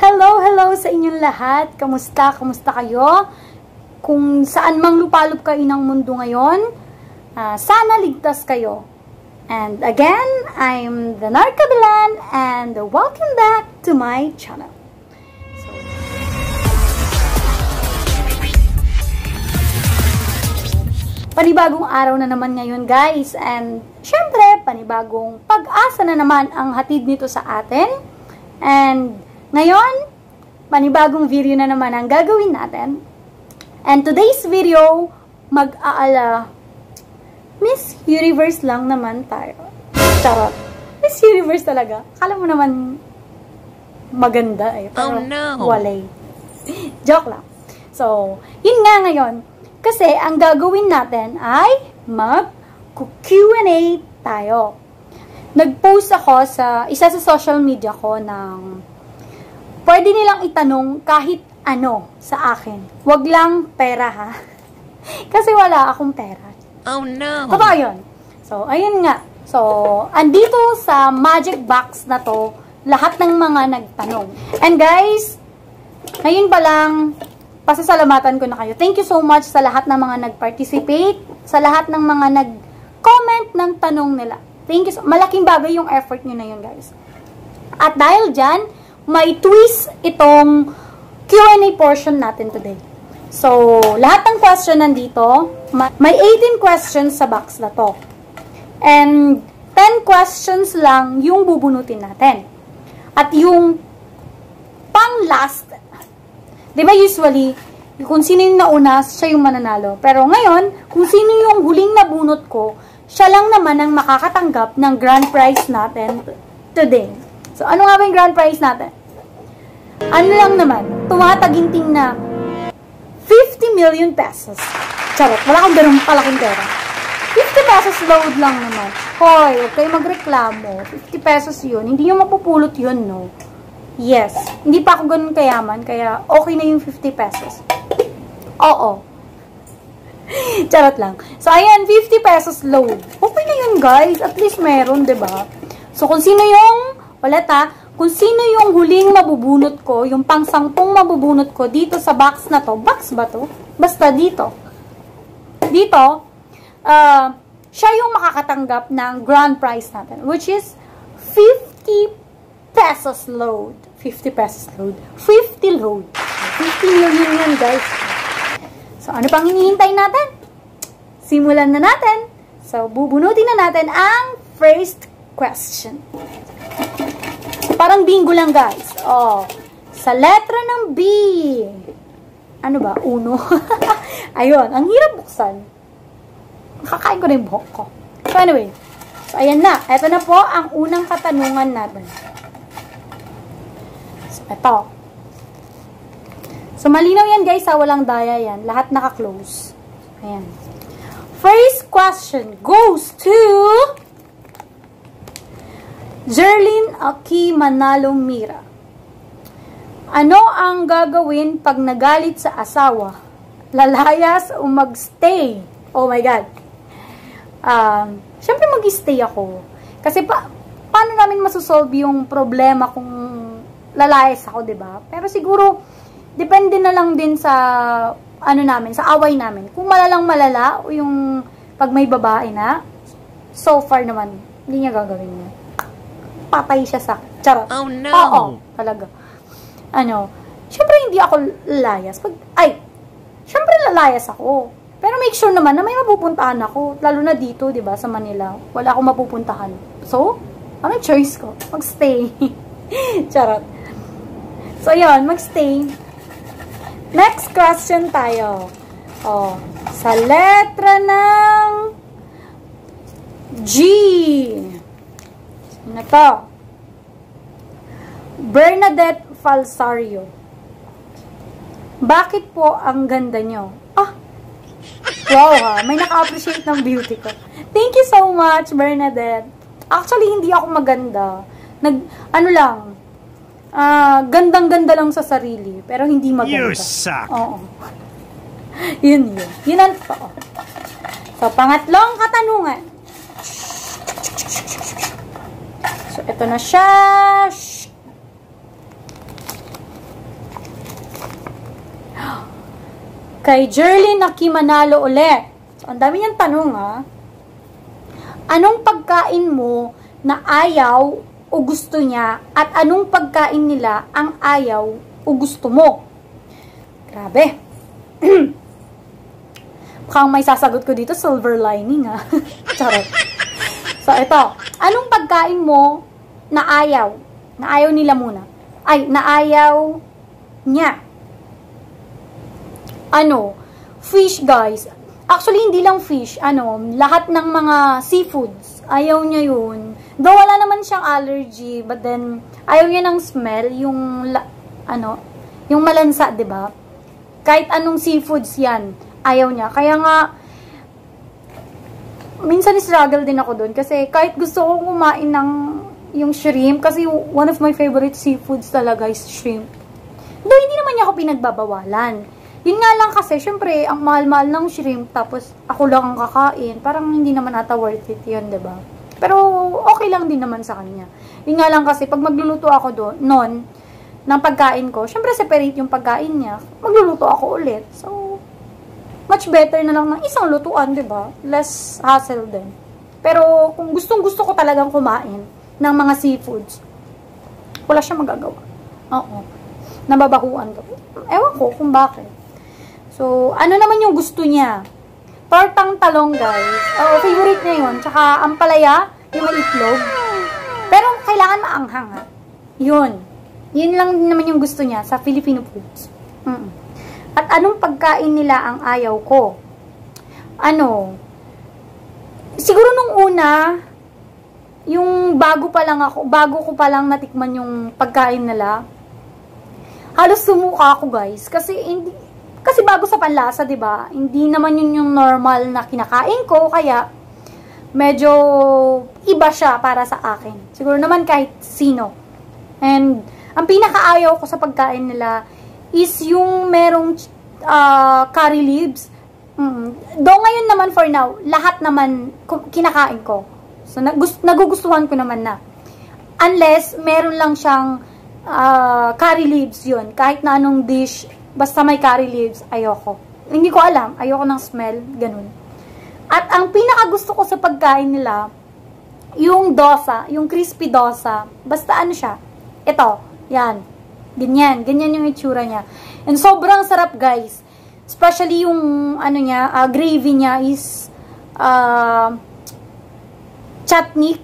Hello, hello sa inyong lahat. Kamusta? Kamusta kayo? Kung saan mang lupalop kayo ng mundo ngayon, uh, sana ligtas kayo. And again, I'm the Narkabilan and welcome back to my channel. Panibagong araw na naman ngayon guys and syempre panibagong pag-asa na naman ang hatid nito sa atin and ngayon, panibagong video na naman ang gagawin natin. And today's video, mag-aala, Miss Universe lang naman tayo. Charot. Miss Universe talaga. Kala mo naman maganda eh. Pero oh no! Walay. Joke lang. So, yun nga ngayon. Kasi ang gagawin natin ay mag-Q&A tayo. Nag-post ako sa isa sa social media ko ng pwede nilang itanong kahit ano sa akin. Wag lang pera ha. Kasi wala akong pera. Oh no! Totoo yun. So, ayun nga. So, andito sa magic box na to, lahat ng mga nagtanong. And guys, ngayon pa lang, pasasalamatan ko na kayo. Thank you so much sa lahat ng mga nag-participate, sa lahat ng mga nag-comment ng tanong nila. Thank you so Malaking bagay yung effort nyo na yun, guys. At dahil dyan, may twist itong Q&A portion natin today. So, lahat ng question nandito, may 18 questions sa box na to. And 10 questions lang yung bubunutin natin. At yung pang last, di ba usually, kung sino yung nauna, siya yung mananalo. Pero ngayon, kung sino yung huling nabunot ko, siya lang naman ang makakatanggap ng grand prize natin today. So, ano nga ba yung grand prize natin? Ano lang naman, tumataginting na 50 million pesos. Charot, wala kang ganun palaking pera. 50 pesos load lang naman. Hoy, huwag kayo magreklamo. 50 pesos yun. Hindi nyo mapupulot yun, no? Yes. Hindi pa ako ganun kayaman, kaya okay na yung 50 pesos. Oo. Charot lang. So, ayan, 50 pesos load. Okay na yun, guys. At least meron, ba diba? So, kung sino yung, ulit ha, kung sino yung huling mabubunot ko, yung pangsangpong mabubunot ko dito sa box na to, box ba to? Basta dito. Dito, uh, siya yung makakatanggap ng grand prize natin, which is 50 pesos load. 50 pesos load. 50 load. 50 million yan, guys. So, ano pang hinihintay natin? Simulan na natin. So, bubunutin na natin ang first question. Parang bingo lang, guys. Oh, sa letra ng B. Ano ba? Uno. Ayun, ang hirap buksan. Kakain ko na yung buhok ko. So, anyway. So, ayan na. Ito na po ang unang katanungan natin. So, ito. So, malinaw yan, guys, ha? Walang daya yan. Lahat naka-close. Ayan. First question goes to... Jerlyn Aki Manalo Mira. Ano ang gagawin pag nagalit sa asawa? Lalayas o magstay? Oh my God. Um, Siyempre mag-stay ako. Kasi pa, paano namin masosolve yung problema kung lalayas ako, ba diba? Pero siguro, depende na lang din sa ano namin, sa away namin. Kung malalang malala o yung pag may babae na, so far naman, hindi niya gagawin niya patay siya sa charot. Oh no! Oo, talaga. Ano, syempre hindi ako lalayas. Pag, ay, syempre lalayas ako. Pero make sure naman na may mapupuntahan ako. Lalo na dito, di ba, sa Manila. Wala akong mapupuntahan. So, ano choice ko? Magstay. Charot. So, yun, magstay. Next question tayo. Oh, sa letra ng G. Ano to? Bernadette Falsario. Bakit po ang ganda nyo? Ah! Wow ha, may naka-appreciate ng beauty ko. Thank you so much, Bernadette. Actually, hindi ako maganda. Nag, ano lang, uh, gandang-ganda lang sa sarili, pero hindi maganda. You suck! Oo. yun yun. Yun ang totoo. So, pangatlong katanungan. So, ito na siya. Kay Jerlyn Akimanalo ulit. Ang dami niyang tanong ha. Anong pagkain mo na ayaw o gusto niya at anong pagkain nila ang ayaw o gusto mo? Grabe. Mukhang may sasagot ko dito, silver lining ha. Charot. So, ito. Anong pagkain mo na ayaw? Na ayaw nila muna. Ay, na ayaw niya. Ano? Fish, guys. Actually, hindi lang fish. Ano, lahat ng mga seafoods. Ayaw niya yun. Though wala naman siyang allergy, but then, ayaw niya ng smell, yung, ano, yung malansa, ba? Kahit anong seafoods yan, ayaw niya. Kaya nga, minsan struggle din ako doon kasi kahit gusto ko kumain ng yung shrimp, kasi one of my favorite seafoods talaga is shrimp. Though hindi naman niya ako pinagbabawalan. Yun nga lang kasi, syempre, ang mahal-mahal ng shrimp, tapos ako lang ang kakain, parang hindi naman ata worth it yun, ba diba? Pero, okay lang din naman sa kanya. Yun nga lang kasi, pag magluluto ako doon, noon, ng pagkain ko, syempre separate yung pagkain niya, magluluto ako ulit. So, much better na lang ng isang lutuan, ba? Less hassle din. Pero kung gustong gusto ko talagang kumain ng mga seafoods, wala siya magagawa. Oo. Nababahuan ko. Ewan ko kung bakit. So, ano naman yung gusto niya? Tortang talong, guys. Oo, favorite niya yun. Tsaka, ang palaya, yung may. Pero, kailangan maanghang, ha? Yun. Yun lang naman yung gusto niya sa Filipino foods. Mm -mm. At anong pagkain nila ang ayaw ko? Ano? Siguro nung una, yung bago pa lang ako, bago ko pa lang natikman yung pagkain nila, halos sumuka ako guys. Kasi hindi, kasi bago sa panlasa, 'di ba? Hindi naman yun yung normal na kinakain ko, kaya medyo iba siya para sa akin. Siguro naman kahit sino. And ang pinakaayaw ko sa pagkain nila is yung merong uh, curry leaves. Mm. Do ngayon naman for now, lahat naman kinakain ko. So nagugustuhan ko naman na. Unless meron lang siyang uh, curry leaves yun. Kahit na anong dish, basta may curry leaves, ayoko. Hindi ko alam, ayoko ng smell, ganun. At ang pinaka gusto ko sa pagkain nila, yung dosa, yung crispy dosa, basta ano siya, ito, yan, Ganyan, ganyan yung itsura niya. And sobrang sarap, guys. Especially yung, ano niya, uh, gravy niya is, uh, chutney,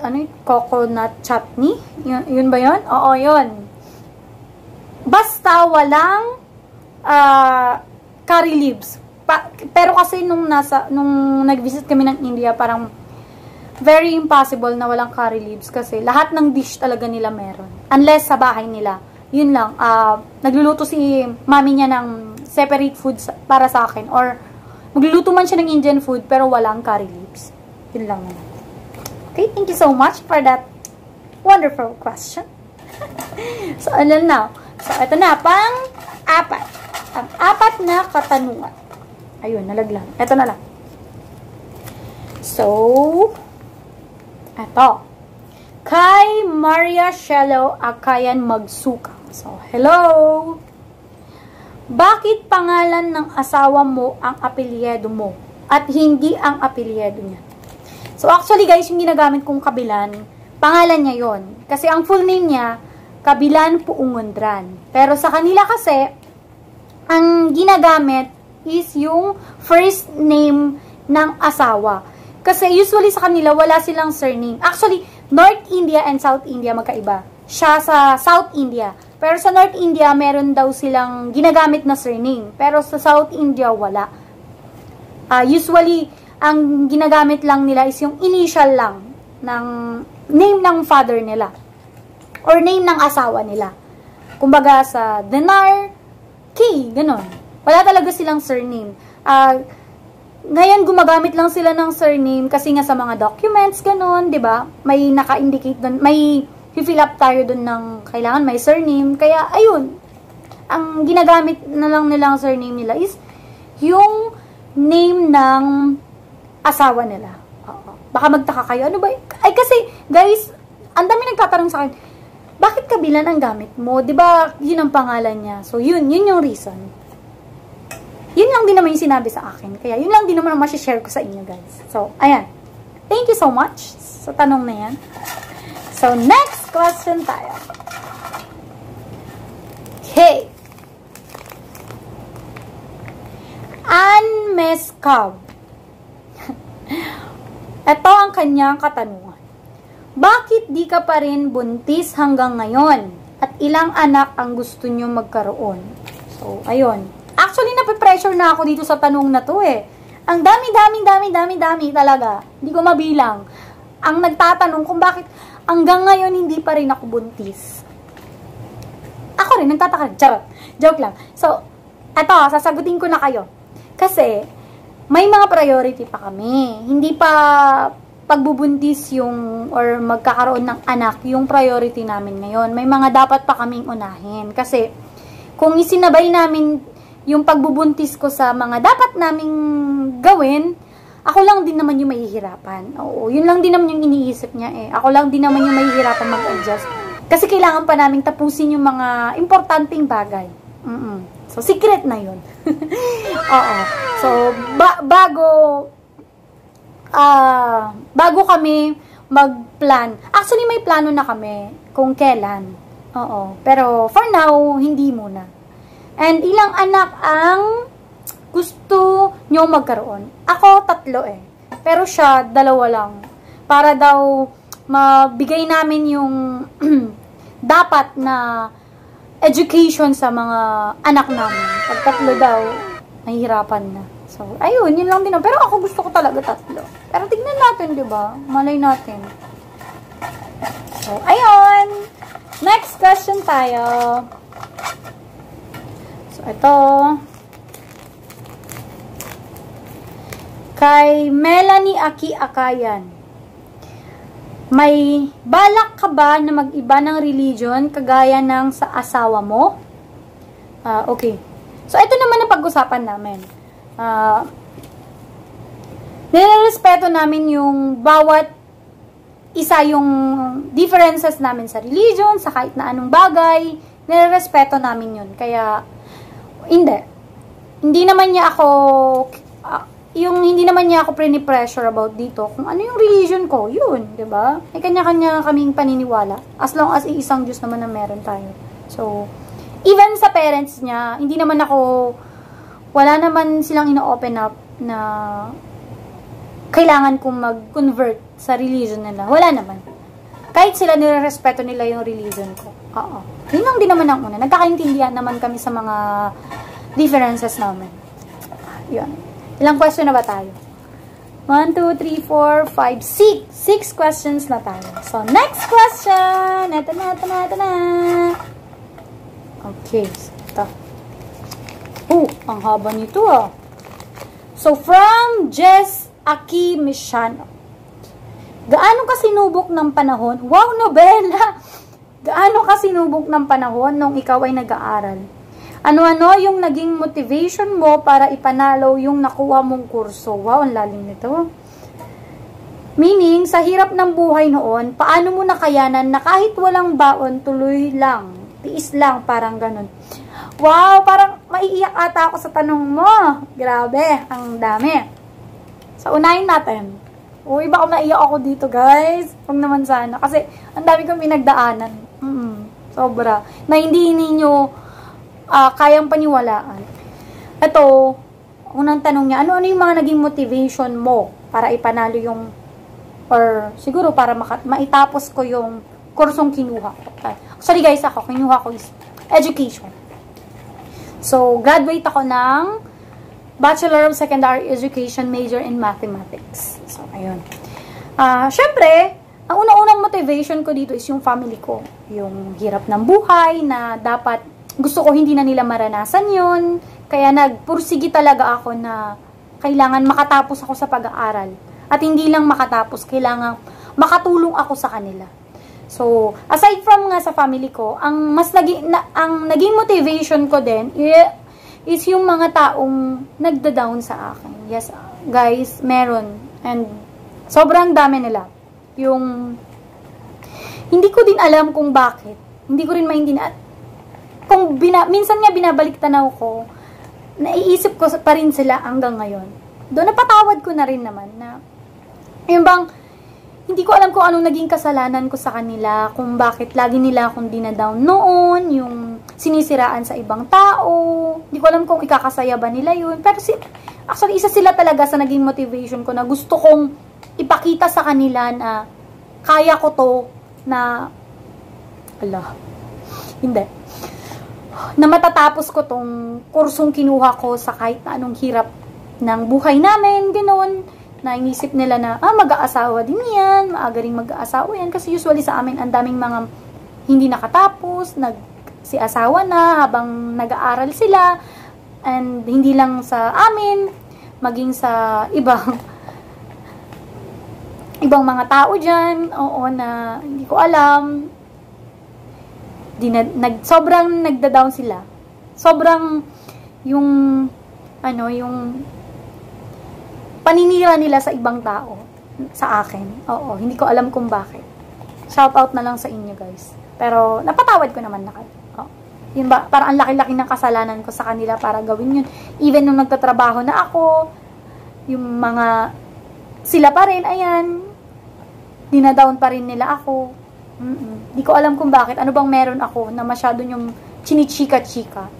ano yung coconut chutney? Yun, yun ba yun? Oo, yun. Basta walang uh, curry leaves. Pa, pero kasi nung nasa, nung nag-visit kami ng India, parang very impossible na walang curry leaves kasi lahat ng dish talaga nila meron. Unless sa bahay nila yun lang, uh, nagluluto si mami niya ng separate foods para sa akin. Or, magluluto man siya ng Indian food, pero walang curry leaves. Yun lang naman. Okay, thank you so much for that wonderful question. so, ano na? So, ito na, pang apat. Ang apat na katanungan. Ayun, nalaglang. Ito na lang. So, ito. Kay Maria Shello Akayan Magsuka. So, hello! Bakit pangalan ng asawa mo ang apelyedo mo at hindi ang apelyedo niya? So, actually guys, yung ginagamit kong kabilan, pangalan niya yon Kasi ang full name niya, Kabilan Puungundran. Pero sa kanila kasi, ginagamit is yung first name ng asawa. Kasi usually sa kanila, wala silang surname. Actually, North India and South India magkaiba. Siya sa South India. Pero sa North India, meron daw silang ginagamit na surname. Pero sa South India, wala. Uh, usually, ang ginagamit lang nila is yung initial lang ng name ng father nila. Or name ng asawa nila. Kumbaga sa Denar, K, ganun. Wala talaga silang surname. Uh, ngayon, gumagamit lang sila ng surname kasi nga sa mga documents, ganun, di ba? May naka-indicate doon, may fill up tayo dun ng kailangan may surname. Kaya, ayun, ang ginagamit na lang nilang surname nila is yung name ng asawa nila. Oo. Baka magtaka kayo, ano ba? Ay, kasi, guys, ang dami nagtatanong sa akin, bakit kabilan ang gamit mo? ba Yun ang pangalan niya. So, yun, yun yung reason. yun lang din naman yung sinabi sa akin. Kaya yun lang din naman ang share ko sa inyo guys. So, ayan. Thank you so much sa tanong na yan. So, next question tayo. Okay. Ann Mescab. Ito ang kanyang katanungan. Bakit di ka pa rin buntis hanggang ngayon? At ilang anak ang gusto nyo magkaroon? So, ayun. Actually, nape-pressure na ako dito sa tanong na to eh. Ang dami, dami, dami, dami, dami talaga. Hindi ko mabilang. Ang nagtatanong kung bakit hanggang ngayon hindi pa rin ako buntis. Ako rin, nagtataka. Charot. Joke lang. So, eto, sasagutin ko na kayo. Kasi, may mga priority pa kami. Hindi pa pagbubuntis yung or magkakaroon ng anak yung priority namin ngayon. May mga dapat pa kaming unahin. Kasi, kung isinabay namin yung pagbubuntis ko sa mga dapat naming gawin, ako lang din naman yung mahihirapan. Oo, yun lang din naman yung iniisip niya eh. Ako lang din naman yung mahihirapan mag-adjust. Kasi kailangan pa namin tapusin yung mga importanteng bagay. Mm -mm. So, secret na yun. Oo. So, ba bago, uh, bago kami mag-plan. Actually, may plano na kami kung kailan. Oo. Pero, for now, hindi muna. And ilang anak ang gusto nyo magkaroon? Ako, tatlo eh. Pero siya, dalawa lang. Para daw mabigay namin yung dapat na education sa mga anak namin. Pag tatlo daw, nahihirapan na. So, ayun, yun lang din. Pero ako gusto ko talaga tatlo. Pero tignan natin, di ba? Malay natin. So, ayun. Next question tayo. So, ito. Kay Melanie Aki Akayan. May balak ka ba na mag-iba ng religion kagaya ng sa asawa mo? Uh, okay. So, ito naman ang pag-usapan namin. Uh, nilarespeto namin yung bawat isa yung differences namin sa religion, sa kahit na anong bagay, nilarespeto namin yun. Kaya, hindi. Hindi naman niya ako, uh, yung hindi naman niya ako pressure about dito, kung ano yung religion ko, yun, ba diba? May kanya-kanya kaming paniniwala. As long as isang Diyos naman na meron tayo. So, even sa parents niya, hindi naman ako, wala naman silang ino-open up na kailangan kong mag-convert sa religion nila. Wala naman. Kahit sila nirerespeto nila yung religion ko. Oo. Yun lang din naman ang una. Nagkakaintindihan naman kami sa mga differences namin. Yun. Ilang question na ba tayo? 1, 2, 3, 4, 5, 6. 6 questions na tayo. So, next question. Ito na, ito na, ito na. Okay. Ito. Oh, ang haba nito ah. So, from Jess Aki Mishano. Gaano ka sinubok ng panahon? Wow, nobela! Gaano ka sinubok ng panahon nung ikaw ay nag-aaral? Ano-ano yung naging motivation mo para ipanalo yung nakuha mong kurso? Wow, ang lalim nito. Meaning, sa hirap ng buhay noon, paano mo nakayanan na kahit walang baon, tuloy lang, tiis lang, parang ganun. Wow, parang maiiyak ata ako sa tanong mo. Grabe, ang dami. So, unahin natin. Uy, baka naiyak ako dito, guys. Huwag naman sana. Kasi, ang dami kong pinagdaanan. Mm. Sobra. Na hindi ninyo uh, kayang paniwalaan. Ito, unang tanong niya, ano-ano yung mga naging motivation mo para ipanalo yung, or siguro para maka, maitapos ko yung kursong kinuha ko. Sorry guys, ako, kinuha ko is education. So, graduate ako ng Bachelor of Secondary Education major in Mathematics. So, ayun. Uh, Siyempre, ang una-unang motivation ko dito is yung family ko. Yung hirap ng buhay na dapat gusto ko hindi na nila maranasan yon Kaya nagpursigi talaga ako na kailangan makatapos ako sa pag-aaral. At hindi lang makatapos, kailangan makatulong ako sa kanila. So, aside from nga sa family ko, ang mas naging, na, ang naging motivation ko din is yung mga taong nagda-down sa akin. Yes, guys, meron. And sobrang dami nila. Yung hindi ko din alam kung bakit. Hindi ko rin maintindihan. Kung bina, minsan nga binabalik tanaw ko, naiisip ko pa rin sila hanggang ngayon. Doon napatawad ko na rin naman na, yung bang, hindi ko alam kung anong naging kasalanan ko sa kanila, kung bakit lagi nila akong dinadown noon, yung sinisiraan sa ibang tao, hindi ko alam kung ikakasaya ba nila yun, pero si, actually, isa sila talaga sa naging motivation ko na gusto kong ipakita sa kanila na kaya ko to, na, ala, hindi, na matatapos ko tong kursong kinuha ko sa kahit anong hirap ng buhay namin, ganoon, na inisip nila na, ah, mag-aasawa din yan, maaga rin mag-aasawa yan, kasi usually sa amin, ang daming mga hindi nakatapos, nag, si asawa na, habang nag-aaral sila, and hindi lang sa amin, maging sa ibang, ibang mga tao dyan, oo, na hindi ko alam, di na, nag, sobrang nagda-down sila. Sobrang yung ano, yung paninira nila sa ibang tao sa akin. Oo, hindi ko alam kung bakit. Shout out na lang sa inyo, guys. Pero napatawad ko naman na kayo. Oh. Yun ba, parang ang laki-laki ng kasalanan ko sa kanila para gawin yun. Even nung nagtatrabaho na ako, yung mga sila pa rin, ayan, dinadown pa rin nila ako. Mm-mm. Ko alam kung bakit. Ano bang meron ako na masyado yung chinichika-chika.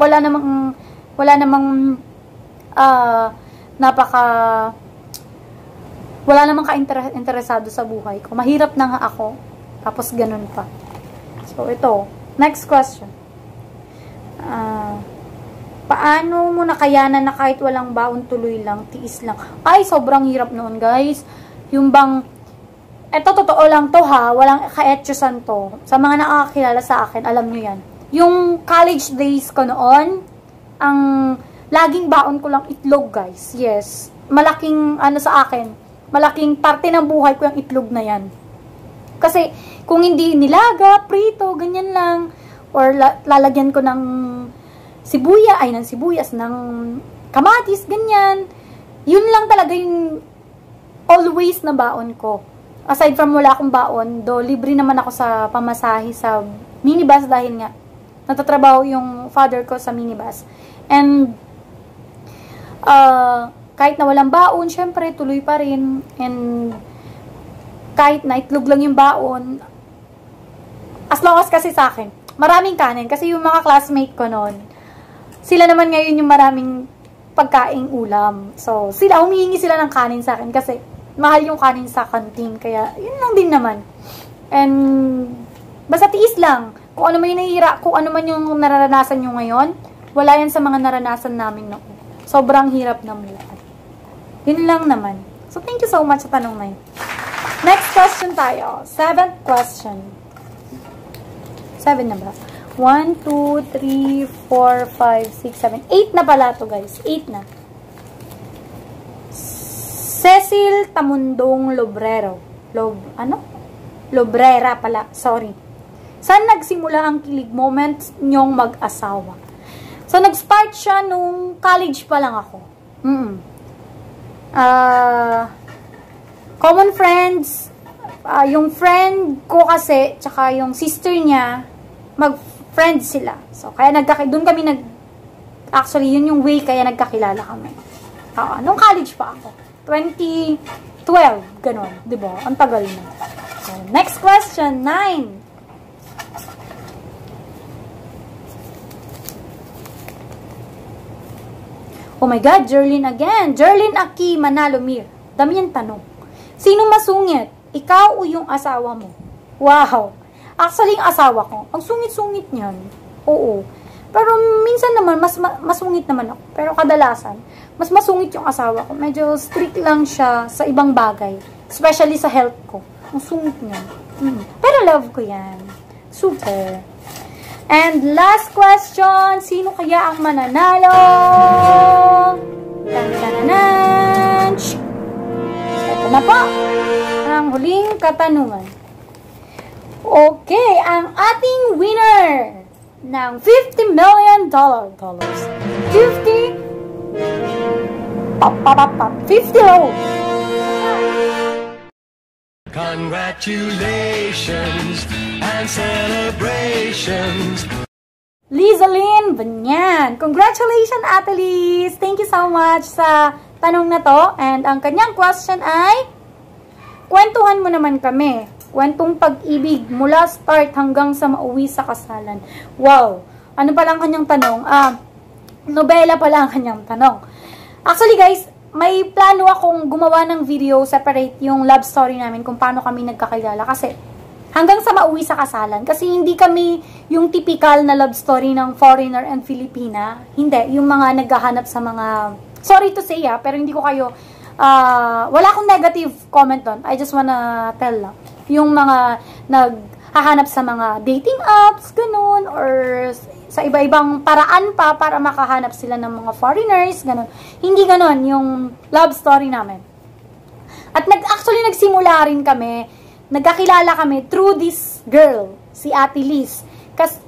Wala namang, wala namang, uh, napaka, wala namang ka-interesado sa buhay ko. Mahirap na nga ako. Tapos ganun pa. So, ito. Next question. Uh, paano mo nakayanan na kahit walang baon tuloy lang, tiis lang? Ay, sobrang hirap noon, guys. Yung bang, eto totoo lang to ha, walang kaetyosan to. Sa mga nakakakilala sa akin, alam nyo yan. Yung college days ko noon, ang laging baon ko lang itlog guys. Yes. Malaking ano sa akin, malaking parte ng buhay ko yung itlog na yan. Kasi kung hindi nilaga, prito, ganyan lang, or la lalagyan ko ng sibuya, ay ng sibuyas, ng kamatis, ganyan. Yun lang talaga yung always na baon ko aside from wala akong baon, do libre naman ako sa pamasahe sa minibus dahil nga natatrabaho yung father ko sa minibus. And uh, kahit na walang baon, syempre tuloy pa rin. And kahit na itlog lang yung baon, as long as kasi sa akin, maraming kanin. Kasi yung mga classmate ko noon, sila naman ngayon yung maraming pagkaing ulam. So, sila, humihingi sila ng kanin sa akin kasi mahal yung kanin sa kantin. Kaya, yun lang din naman. And, basta tiis lang. Kung ano man yung nahihira, kung ano man yung nararanasan nyo ngayon, wala yan sa mga naranasan namin noon. Sobrang hirap ng buhay. Yun lang naman. So, thank you so much sa tanong na yun. Next question tayo. Seventh question. Seven na ba? 1, 2, 3, 4, 5, 6, 7, 8 na pala to guys. 8 na. Cecil Tamundong Lobrero. Lob, ano? Lobrera pala, sorry. Saan nagsimula ang kilig moments nyong mag-asawa? So, nag-start siya nung college pa lang ako. Mm -mm. Uh, common friends, uh, yung friend ko kasi, tsaka yung sister niya, mag-friend sila. So, kaya nagkaki doon kami nag, actually, yun yung way kaya nagkakilala kami. Uh, nung college pa ako. 2012, ganun, 'di ba? Ang tagal na. So, next question, 9. Oh my God, Jerlyn again. Jerlyn Aki Manalomir. Dami yung tanong. Sino masungit? Ikaw o yung asawa mo? Wow. Actually, yung asawa ko. Ang sungit-sungit niyan. Oo. Pero minsan naman, mas masungit naman ako. Pero kadalasan, mas masungit yung asawa ko. Medyo strict lang siya sa ibang bagay. Especially sa health ko. Ang sungit niya. Mm. Pero love ko yan. Super. And last question, sino kaya ang mananalo? Tan-tananan! Ito na po. Ang huling katanungan. Okay, ang ating winner ng 50 million dollar dollars. 50 pop, pop, pop, pop, 50 low. Congratulations and celebrations. Lizalyn Banyan. Congratulations, Ate Liz! Thank you so much sa tanong na to. And ang kanyang question ay, kwentuhan mo naman kami. Kwentong pag-ibig mula start hanggang sa mauwi sa kasalan. Wow! Ano pala ang kanyang tanong? Ah, nobela pala ang kanyang tanong. Actually guys, may plano akong gumawa ng video separate yung love story namin kung paano kami nagkakilala. Kasi hanggang sa mauwi sa kasalan. Kasi hindi kami yung typical na love story ng foreigner and Filipina. Hindi. Yung mga naghahanap sa mga... Sorry to say ah, pero hindi ko kayo... Uh, wala akong negative comment doon. I just wanna tell lang. Yung mga naghahanap sa mga dating apps, ganun, or sa iba-ibang paraan pa para makahanap sila ng mga foreigners, ganun. Hindi ganun yung love story namin. At nag actually nagsimula rin kami, nagkakilala kami through this girl, si Ate Liz. Kasi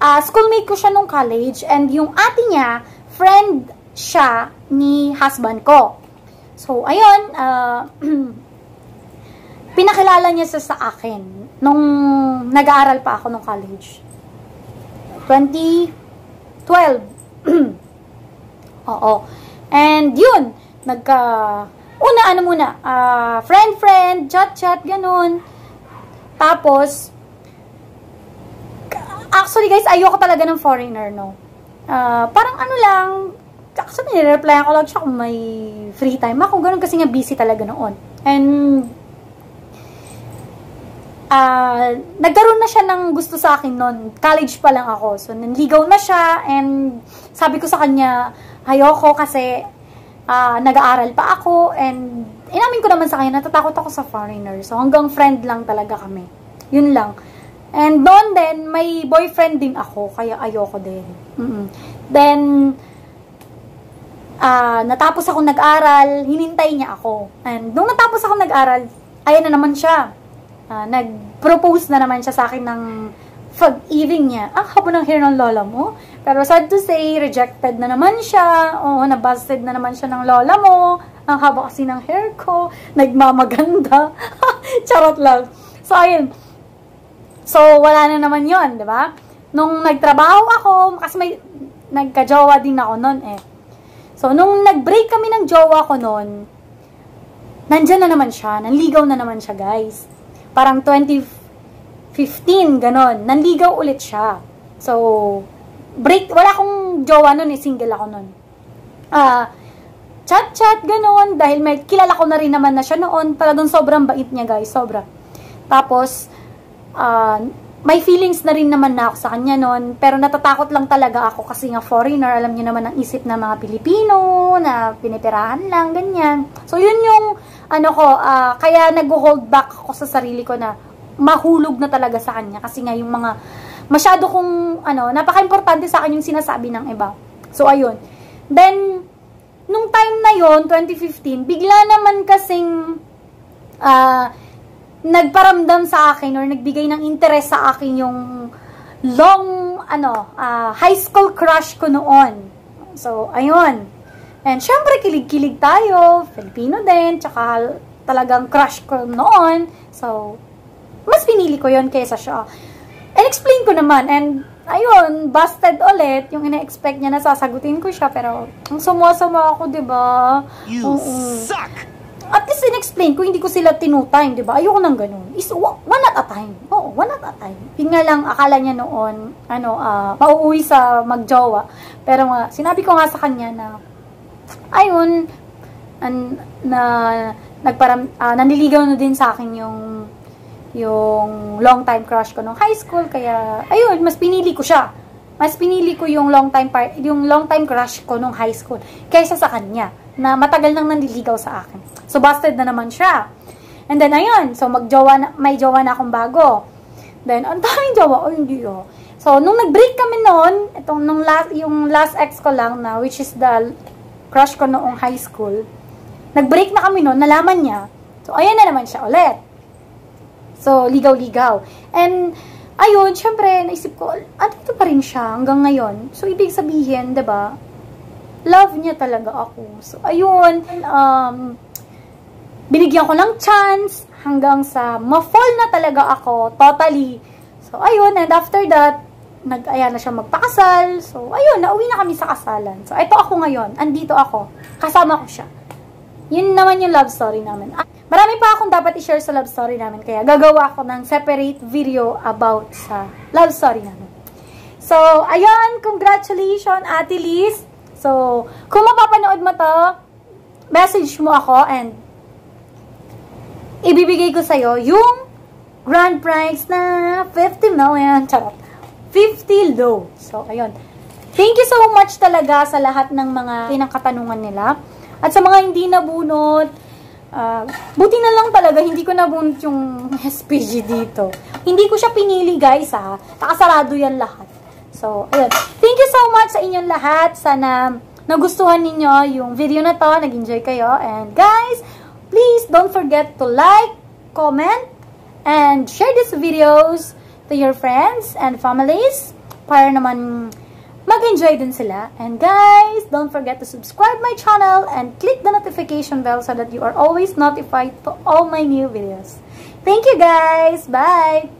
uh, schoolmate ko siya nung college and yung ate niya, friend siya ni husband ko. So, ayun, uh, pinakilala niya sa, sa akin nung nag-aaral pa ako nung college. 2012. Oo. And yun, nagka, una ano muna, uh, friend, friend, chat, chat, ganun. Tapos, actually guys, ayoko talaga ng foreigner, no. Uh, parang ano lang, actually nire-reply ko lang siya kung may free time ako, ganun kasi nga busy talaga noon. And, uh, nagkaroon na siya ng gusto sa akin noon. College pa lang ako. So, nanligaw na siya and sabi ko sa kanya, ayoko kasi uh, nag-aaral pa ako and inamin ko naman sa kanya, natatakot ako sa foreigner. So, hanggang friend lang talaga kami. Yun lang. And doon din, may boyfriend din ako, kaya ayoko din. Mm -mm. Then, uh, natapos ako nag-aral, hinintay niya ako. And nung natapos ako nag-aral, ayan na naman siya uh, nag-propose na naman siya sa akin ng pag-ibig niya. Ang habo ng hair ng lola mo. Pero sad to say, rejected na naman siya. Oo, nabusted na naman siya ng lola mo. Ang haba kasi ng hair ko. Nagmamaganda. Charot lang. So, ayun. So, wala na naman yon di ba? Nung nagtrabaho ako, kasi may nagka-jowa din ako noon eh. So, nung nag-break kami ng jowa ko noon, nandyan na naman siya. Nanligaw na naman siya, guys parang 2015, ganon. Nanligaw ulit siya. So, break, wala akong jowa nun eh, single ako nun. Ah, uh, chat-chat, ganon, dahil may, kilala ko na rin naman na siya noon, talagang sobrang bait niya guys, sobra. Tapos, uh, may feelings na rin naman na ako sa kanya noon, pero natatakot lang talaga ako kasi nga foreigner, alam niyo naman ang isip ng mga Pilipino, na pinipirahan lang, ganyan. So, yun yung ano ko, uh, kaya nag-hold back ako sa sarili ko na mahulog na talaga sa kanya kasi nga yung mga masyado kong ano, napaka-importante sa akin yung sinasabi ng iba. So ayun. Then nung time na yon 2015, bigla naman kasing uh, nagparamdam sa akin or nagbigay ng interest sa akin yung long ano, uh, high school crush ko noon. So ayun. And syempre, kilig-kilig tayo. Filipino din. Tsaka talagang crush ko noon. So, mas pinili ko yon kaysa siya. And explain ko naman. And, ayun, busted ulit. Yung ina-expect niya na sasagutin ko siya. Pero, ang sumasama ako, di ba? You uh -uh. suck! At least in-explain ko, hindi ko sila tinutime, di ba? Ayoko nang ganun. Is one at a time. Oo, one at a time. Yun nga lang, akala niya noon, ano, uh, mauuwi sa magjowa. Pero nga, sinabi ko nga sa kanya na, ayun, an, na nagparam uh, nanliligaw na din sa akin yung yung long time crush ko nung high school. Kaya ayun mas pinili ko siya. Mas pinili ko yung long time part yung long time crush ko nung high school kaysa sa kanya na matagal nang nanliligaw sa akin. So busted na naman siya. And then ayun so magjowa na, may jowa na akong bago. Then ang daming jowa. Oh hindi oh. So nung nag-break kami noon itong nung last yung last ex ko lang na which is the crush ko noong high school, nag-break na kami noon, nalaman niya. So, ayan na naman siya ulit. So, ligaw-ligaw. And, ayun, syempre, naisip ko, andito pa rin siya hanggang ngayon. So, ibig sabihin, ba diba, love niya talaga ako. So, ayun, um, binigyan ko ng chance hanggang sa ma-fall na talaga ako totally. So, ayun, and after that, nag-aya na siya magpakasal. So, ayun, nauwi na kami sa kasalan. So, ito ako ngayon. Andito ako. Kasama ko siya. Yun naman yung love story namin. Marami pa akong dapat i-share sa love story namin. Kaya gagawa ako ng separate video about sa love story namin. So, ayun, congratulations, Ate Liz. So, kung mapapanood mo to, message mo ako and ibibigay ko sa'yo yung grand prize na 50 million. Charot. 50 low. So, ayun. Thank you so much talaga sa lahat ng mga pinakatanungan nila. At sa mga hindi nabunot, uh, buti na lang talaga, hindi ko nabunot yung SPG dito. Hindi ko siya pinili, guys, ha. Nakasarado yan lahat. So, ayun. Thank you so much sa inyong lahat. Sana nagustuhan ninyo yung video na to. Nag-enjoy kayo. And guys, please don't forget to like, comment, and share these videos to your friends and families para naman mag-enjoy din sila. And guys, don't forget to subscribe my channel and click the notification bell so that you are always notified to all my new videos. Thank you guys! Bye!